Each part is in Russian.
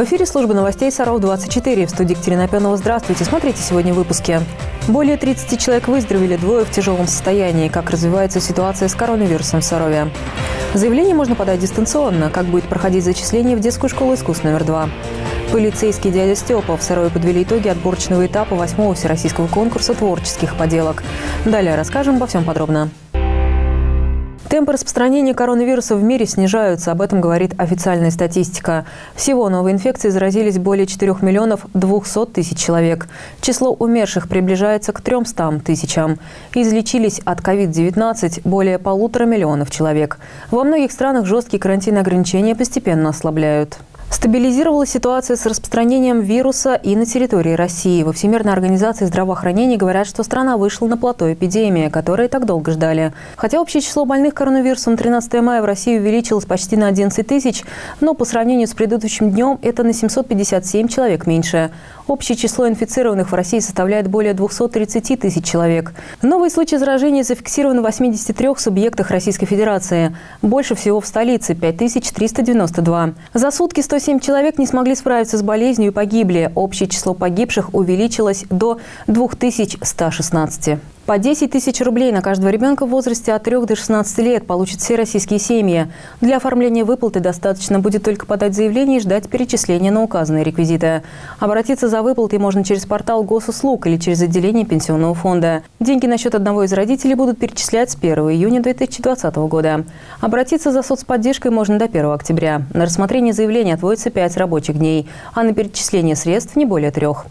В эфире служба новостей «Саров-24». В студии Екатерина Пенова. Здравствуйте. Смотрите сегодня в выпуске. Более 30 человек выздоровели, двое в тяжелом состоянии. Как развивается ситуация с коронавирусом в Сарове. Заявление можно подать дистанционно. Как будет проходить зачисление в детскую школу искусств номер два. Полицейский дядя Степа в Сарове подвели итоги отборочного этапа восьмого всероссийского конкурса творческих поделок. Далее расскажем обо всем подробно. Темпы распространения коронавируса в мире снижаются, об этом говорит официальная статистика. Всего новой инфекцией заразились более 4 миллионов 200 тысяч человек. Число умерших приближается к 300 тысячам. Излечились от COVID-19 более полутора миллионов человек. Во многих странах жесткие карантинные ограничения постепенно ослабляют. Стабилизировалась ситуация с распространением вируса и на территории России. Во Всемирной организации здравоохранения говорят, что страна вышла на плато эпидемии, которой так долго ждали. Хотя общее число больных коронавирусом 13 мая в России увеличилось почти на 11 тысяч, но по сравнению с предыдущим днем это на 757 человек меньше. Общее число инфицированных в России составляет более 230 тысяч человек. Новые случаи заражения зафиксированы в 83 субъектах Российской Федерации. Больше всего в столице – 5392. За сутки 107 человек не смогли справиться с болезнью и погибли. Общее число погибших увеличилось до 2116. По 10 тысяч рублей на каждого ребенка в возрасте от 3 до 16 лет получат все российские семьи. Для оформления выплаты достаточно будет только подать заявление и ждать перечисления на указанные реквизиты. Обратиться за выплатой можно через портал госуслуг или через отделение пенсионного фонда. Деньги на счет одного из родителей будут перечислять с 1 июня 2020 года. Обратиться за соцподдержкой можно до 1 октября. На рассмотрение заявления отводится 5 рабочих дней, а на перечисление средств не более трех.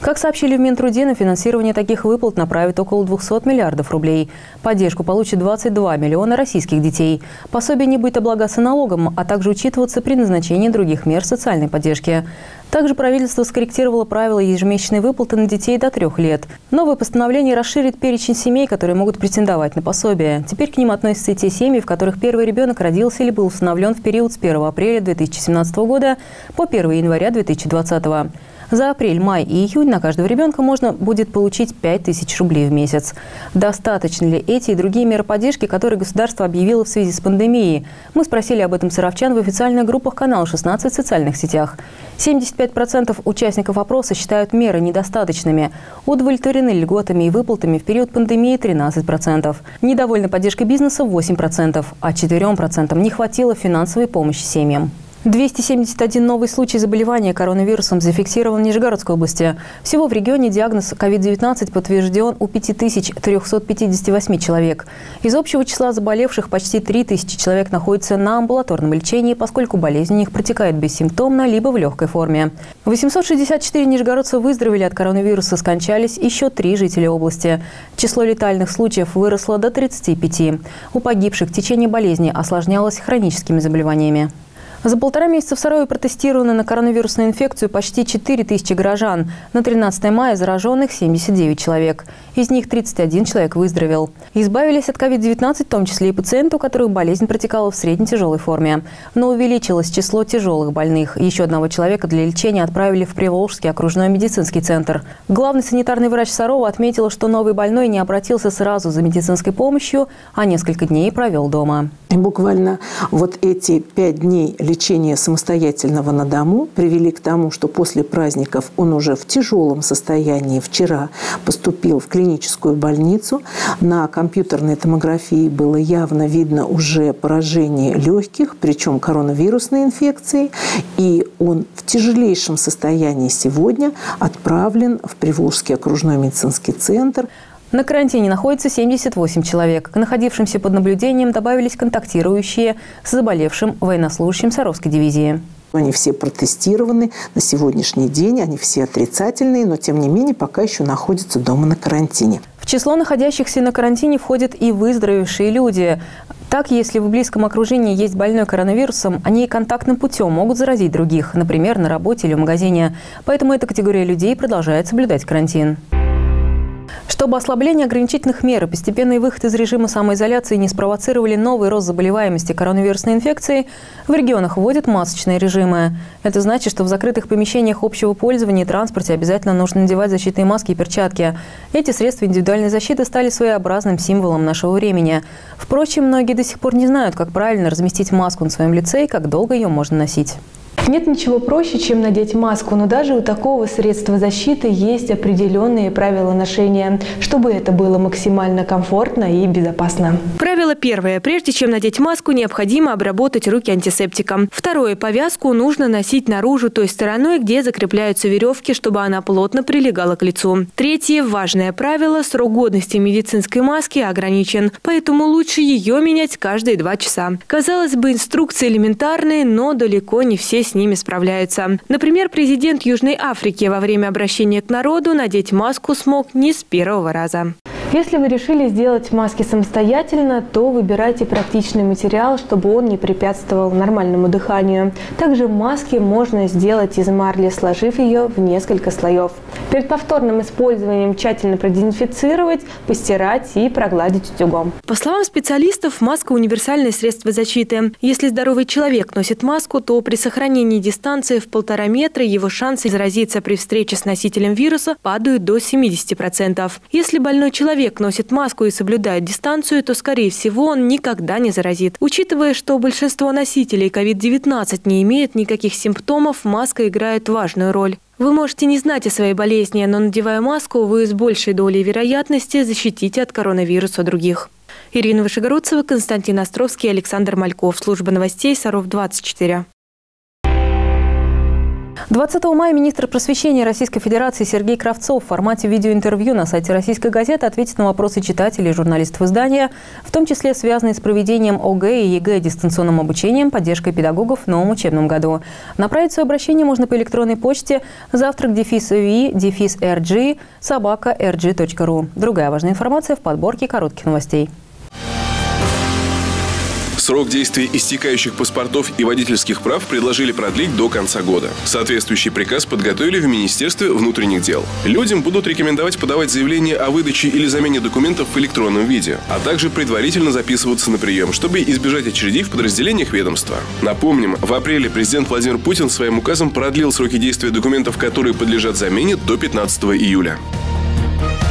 Как сообщили в Минтруде, на финансирование таких выплат направят около 200 миллиардов рублей. Поддержку получат 22 миллиона российских детей. Пособие не будет облагаться налогом, а также учитываться при назначении других мер социальной поддержки. Также правительство скорректировало правила ежемесячной выплаты на детей до трех лет. Новое постановление расширит перечень семей, которые могут претендовать на пособие. Теперь к ним относятся и те семьи, в которых первый ребенок родился или был установлен в период с 1 апреля 2017 года по 1 января 2020 года. За апрель, май и июнь на каждого ребенка можно будет получить 5000 рублей в месяц. Достаточно ли эти и другие меры поддержки, которые государство объявило в связи с пандемией? Мы спросили об этом саровчан в официальных группах канала 16 в социальных сетях. 75% участников опроса считают меры недостаточными. Удовлетворены льготами и выплатами в период пандемии 13%. Недовольны поддержкой бизнеса 8%, а 4% не хватило финансовой помощи семьям. 271 новый случай заболевания коронавирусом зафиксирован в Нижегородской области. Всего в регионе диагноз COVID-19 подтвержден у 5358 человек. Из общего числа заболевших почти 3000 человек находятся на амбулаторном лечении, поскольку болезнь у них протекает бессимптомно либо в легкой форме. 864 нижегородца выздоровели от коронавируса, скончались еще три жителя области. Число летальных случаев выросло до 35. У погибших течение болезни осложнялось хроническими заболеваниями. За полтора месяца в Сарове протестировано на коронавирусную инфекцию почти 4 тысячи горожан. На 13 мая зараженных 79 человек. Из них 31 человек выздоровел. Избавились от COVID-19, в том числе и пациенты, у которых болезнь протекала в средне-тяжелой форме. Но увеличилось число тяжелых больных. Еще одного человека для лечения отправили в Приволжский окружной медицинский центр. Главный санитарный врач Сарова отметил, что новый больной не обратился сразу за медицинской помощью, а несколько дней провел дома. Буквально вот эти пять дней лечения самостоятельного на дому привели к тому, что после праздников он уже в тяжелом состоянии вчера поступил в клиническую больницу. На компьютерной томографии было явно видно уже поражение легких, причем коронавирусной инфекцией. И он в тяжелейшем состоянии сегодня отправлен в Приволжский окружной медицинский центр. На карантине находится 78 человек. К находившимся под наблюдением добавились контактирующие с заболевшим военнослужащим Саровской дивизии. Они все протестированы на сегодняшний день, они все отрицательные, но тем не менее пока еще находятся дома на карантине. В число находящихся на карантине входят и выздоровевшие люди. Так, если в близком окружении есть больной коронавирусом, они контактным путем могут заразить других, например, на работе или в магазине. Поэтому эта категория людей продолжает соблюдать карантин. Чтобы ослабление ограничительных мер и постепенный выход из режима самоизоляции не спровоцировали новый рост заболеваемости коронавирусной инфекцией, в регионах вводят масочные режимы. Это значит, что в закрытых помещениях общего пользования и транспорте обязательно нужно надевать защитные маски и перчатки. Эти средства индивидуальной защиты стали своеобразным символом нашего времени. Впрочем, многие до сих пор не знают, как правильно разместить маску на своем лице и как долго ее можно носить. Нет ничего проще, чем надеть маску, но даже у такого средства защиты есть определенные правила ношения, чтобы это было максимально комфортно и безопасно. Правило первое. Прежде чем надеть маску, необходимо обработать руки антисептиком. Второе. Повязку нужно носить наружу той стороной, где закрепляются веревки, чтобы она плотно прилегала к лицу. Третье. Важное правило. Срок годности медицинской маски ограничен, поэтому лучше ее менять каждые два часа. Казалось бы, инструкции элементарные, но далеко не все с ними справляются. Например, президент Южной Африки во время обращения к народу надеть маску смог не с первого раза. Если вы решили сделать маски самостоятельно, то выбирайте практичный материал, чтобы он не препятствовал нормальному дыханию. Также маски можно сделать из марли, сложив ее в несколько слоев. Перед повторным использованием тщательно продезинфицировать, постирать и прогладить утюгом. По словам специалистов, маска – универсальное средство защиты. Если здоровый человек носит маску, то при сохранении дистанции в полтора метра его шансы заразиться при встрече с носителем вируса падают до 70%. Если больной человек человек носит маску и соблюдает дистанцию, то, скорее всего, он никогда не заразит. Учитывая, что большинство носителей COVID-19 не имеют никаких симптомов, маска играет важную роль. Вы можете не знать о своей болезни, но надевая маску, вы с большей долей вероятности защитите от коронавируса других. Ирина Вышегородцева, Константин Островский, Александр Мальков. Служба новостей Саров 24. 20 мая министр просвещения Российской Федерации Сергей Кравцов в формате видеоинтервью на сайте «Российской газеты» ответит на вопросы читателей и журналистов издания, в том числе связанные с проведением ОГЭ и ЕГЭ дистанционным обучением, поддержкой педагогов в новом учебном году. Направить свое обращение можно по электронной почте завтрак дефис ви дефис rg собака rg.ru. Другая важная информация в подборке коротких новостей. Срок действия истекающих паспортов и водительских прав предложили продлить до конца года. Соответствующий приказ подготовили в Министерстве внутренних дел. Людям будут рекомендовать подавать заявление о выдаче или замене документов в электронном виде, а также предварительно записываться на прием, чтобы избежать очередей в подразделениях ведомства. Напомним, в апреле президент Владимир Путин своим указом продлил сроки действия документов, которые подлежат замене, до 15 июля.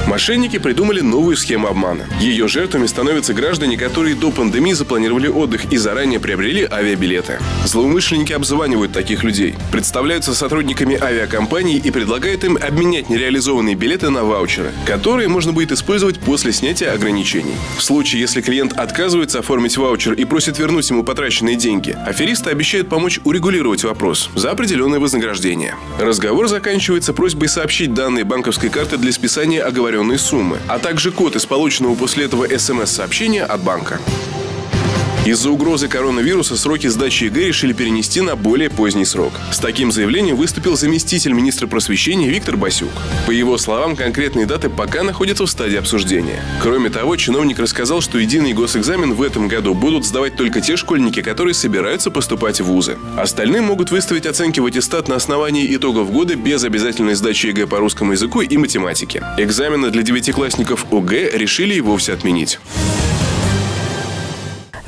Мошенники придумали новую схему обмана. Ее жертвами становятся граждане, которые до пандемии запланировали отдых и заранее приобрели авиабилеты. Злоумышленники обзванивают таких людей, представляются сотрудниками авиакомпаний и предлагают им обменять нереализованные билеты на ваучеры, которые можно будет использовать после снятия ограничений. В случае, если клиент отказывается оформить ваучер и просит вернуть ему потраченные деньги, аферисты обещают помочь урегулировать вопрос за определенное вознаграждение. Разговор заканчивается просьбой сообщить данные банковской карты для списания оговоренных оговоренной суммы, а также код из полученного после этого смс-сообщения от банка. Из-за угрозы коронавируса сроки сдачи ЕГЭ решили перенести на более поздний срок. С таким заявлением выступил заместитель министра просвещения Виктор Басюк. По его словам, конкретные даты пока находятся в стадии обсуждения. Кроме того, чиновник рассказал, что единый госэкзамен в этом году будут сдавать только те школьники, которые собираются поступать в вузы. Остальные могут выставить оценки в аттестат на основании итогов года без обязательной сдачи ЕГЭ по русскому языку и математике. Экзамены для девятиклассников ОГЭ решили и вовсе отменить.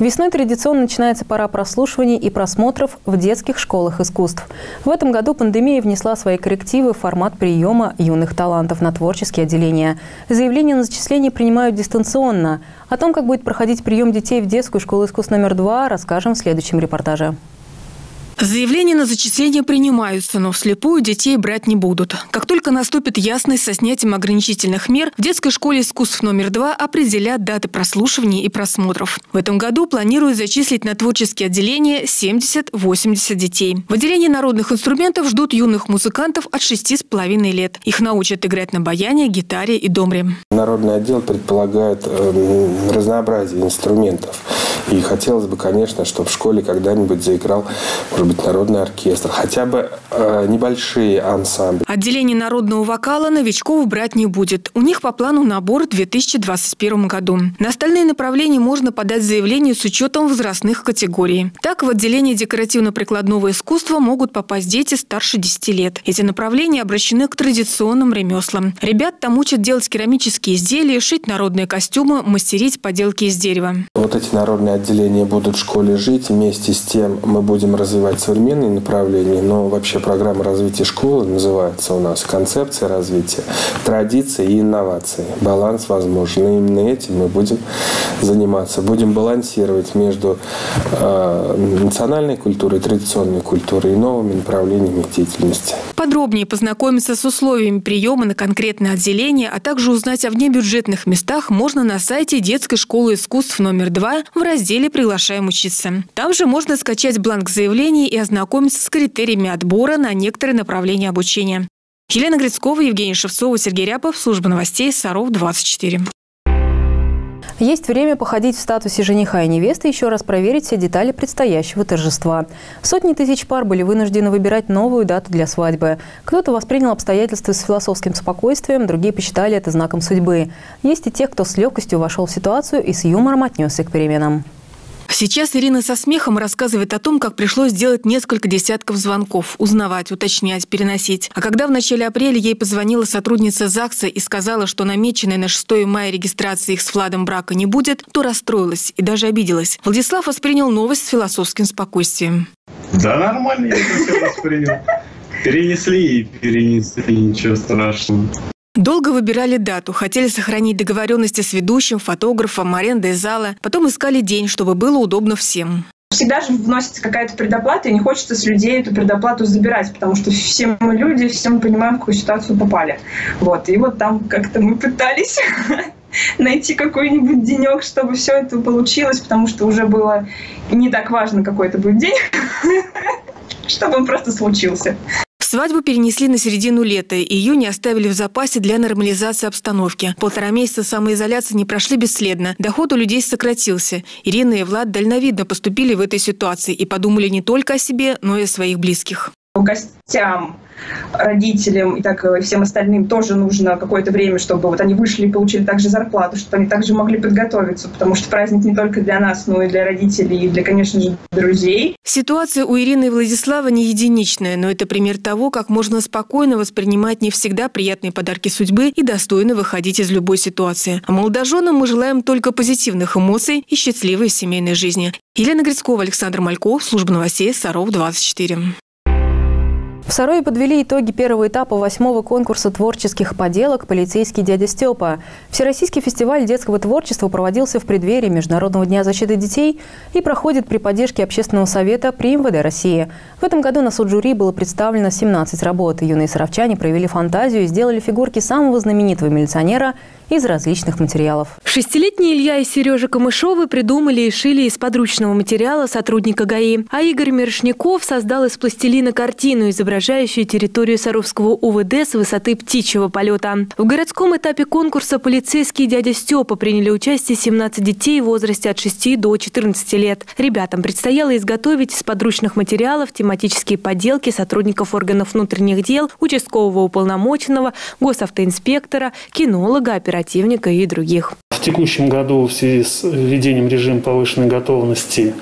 Весной традиционно начинается пора прослушиваний и просмотров в детских школах искусств. В этом году пандемия внесла свои коррективы в формат приема юных талантов на творческие отделения. Заявления на зачисление принимают дистанционно. О том, как будет проходить прием детей в детскую школу искусств номер два, расскажем в следующем репортаже. Заявления на зачисление принимаются, но вслепую детей брать не будут. Как только наступит ясность со снятием ограничительных мер, в детской школе искусств номер два определят даты прослушивания и просмотров. В этом году планируют зачислить на творческие отделения 70-80 детей. В отделении народных инструментов ждут юных музыкантов от 6,5 лет. Их научат играть на баяне, гитаре и домре. Народный отдел предполагает э, разнообразие инструментов. И хотелось бы, конечно, чтобы в школе когда-нибудь заиграл, может быть, народный оркестр, хотя бы э, небольшие ансамбли. Отделение народного вокала новичков брать не будет. У них по плану набор в 2021 году. На остальные направления можно подать заявление с учетом возрастных категорий. Так, в отделение декоративно-прикладного искусства могут попасть дети старше 10 лет. Эти направления обращены к традиционным ремеслам. Ребят там учат делать керамические изделия, шить народные костюмы, мастерить поделки из дерева. Вот эти народные отделения будут в школе жить. Вместе с тем мы будем развивать современные направления, но вообще программа развития школы называется у нас концепция развития, традиции и инновации. Баланс возможен. И именно этим мы будем заниматься. Будем балансировать между э, национальной культурой, традиционной культурой и новыми направлениями деятельности. Подробнее познакомиться с условиями приема на конкретное отделение, а также узнать о внебюджетных местах можно на сайте детской школы искусств номер 2 в разделе «Приглашаем учиться». Там же можно скачать бланк заявлений и ознакомиться с критериями отбора на некоторые направления обучения. Елена Грицкова, Евгений Шевцова, Сергей Ряпов. Служба новостей Саров 24. Есть время походить в статусе жениха и невесты еще раз проверить все детали предстоящего торжества. Сотни тысяч пар были вынуждены выбирать новую дату для свадьбы. Кто-то воспринял обстоятельства с философским спокойствием, другие посчитали это знаком судьбы. Есть и те, кто с легкостью вошел в ситуацию и с юмором отнесся к переменам. Сейчас Ирина со смехом рассказывает о том, как пришлось сделать несколько десятков звонков, узнавать, уточнять, переносить. А когда в начале апреля ей позвонила сотрудница ЗАГСа и сказала, что намеченной на 6 мая регистрации их с Владом брака не будет, то расстроилась и даже обиделась. Владислав воспринял новость с философским спокойствием. Да, нормально я это все воспринял. Перенесли и перенесли, ничего страшного. Долго выбирали дату, хотели сохранить договоренности с ведущим, фотографом, арендой зала. Потом искали день, чтобы было удобно всем. Всегда же вносится какая-то предоплата, и не хочется с людей эту предоплату забирать, потому что все мы люди, все мы понимаем, в какую ситуацию попали. Вот. И вот там как-то мы пытались найти какой-нибудь денек, чтобы все это получилось, потому что уже было не так важно, какой это будет день, чтобы он просто случился. Свадьбу перенесли на середину лета. Не оставили в запасе для нормализации обстановки. Полтора месяца самоизоляции не прошли бесследно. Доход у людей сократился. Ирина и Влад дальновидно поступили в этой ситуации и подумали не только о себе, но и о своих близких. Гостям родителям и так и всем остальным тоже нужно какое-то время, чтобы вот они вышли и получили также зарплату, чтобы они также могли подготовиться, потому что праздник не только для нас, но и для родителей, и для, конечно же, друзей. Ситуация у Ирины и Владислава не единичная, но это пример того, как можно спокойно воспринимать не всегда приятные подарки судьбы и достойно выходить из любой ситуации. А молодоженам мы желаем только позитивных эмоций и счастливой семейной жизни. Елена Грицкова, Александр Мальков, служба новостей Саров 24. В Сарове подвели итоги первого этапа восьмого конкурса творческих поделок «Полицейский дядя Степа». Всероссийский фестиваль детского творчества проводился в преддверии Международного дня защиты детей и проходит при поддержке Общественного совета при МВД России. В этом году на суд жюри было представлено 17 работ. Юные саровчане проявили фантазию и сделали фигурки самого знаменитого милиционера – из различных материалов. Шестилетний Илья и Сережа Камышовы придумали и шили из подручного материала сотрудника ГАИ. А Игорь Мирошников создал из пластилина картину, изображающую территорию Саровского УВД с высоты птичьего полета. В городском этапе конкурса полицейские дядя Степа приняли участие 17 детей в возрасте от 6 до 14 лет. Ребятам предстояло изготовить из подручных материалов тематические поделки сотрудников органов внутренних дел, участкового уполномоченного, госавтоинспектора, кинолога, оператора оперативника и других. В текущем году в связи с введением режима повышенной готовности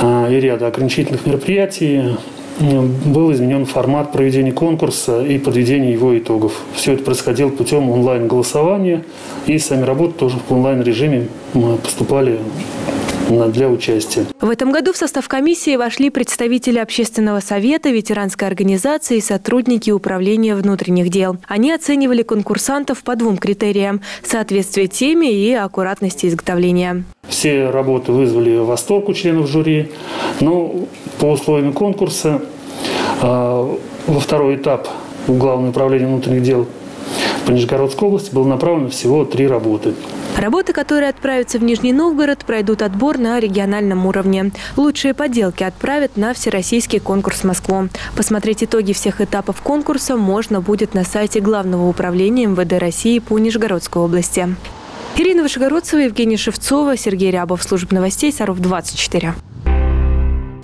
а, и ряда ограничительных мероприятий был изменен формат проведения конкурса и подведения его итогов. Все это происходило путем онлайн-голосования, и сами работы тоже в онлайн-режиме поступали для участия. В этом году в состав комиссии вошли представители общественного совета, ветеранской организации и сотрудники управления внутренних дел. Они оценивали конкурсантов по двум критериям – соответствие теме и аккуратности изготовления. Все работы вызвали восторг у членов жюри, но по условиям конкурса а, во второй этап в Главное управление внутренних дел по Нижегородской области было направлено всего три работы. Работы, которые отправятся в Нижний Новгород, пройдут отбор на региональном уровне. Лучшие поделки отправят на всероссийский конкурс Москву. Посмотреть итоги всех этапов конкурса можно будет на сайте Главного управления МВД России по Нижегородской области. Ирина Вышегородцева, Евгений Шевцова, Сергей Рябов. Служба новостей Саров 24.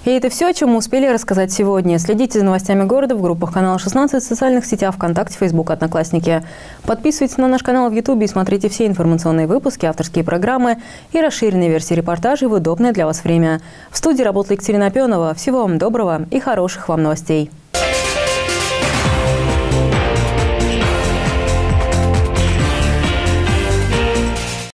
И это все, о чем мы успели рассказать сегодня. Следите за новостями города в группах канала 16, в социальных сетях ВКонтакте, Фейсбук, Одноклассники. Подписывайтесь на наш канал в Ютубе и смотрите все информационные выпуски, авторские программы и расширенные версии репортажей в удобное для вас время. В студии работала Екатерина Пенова. Всего вам доброго и хороших вам новостей.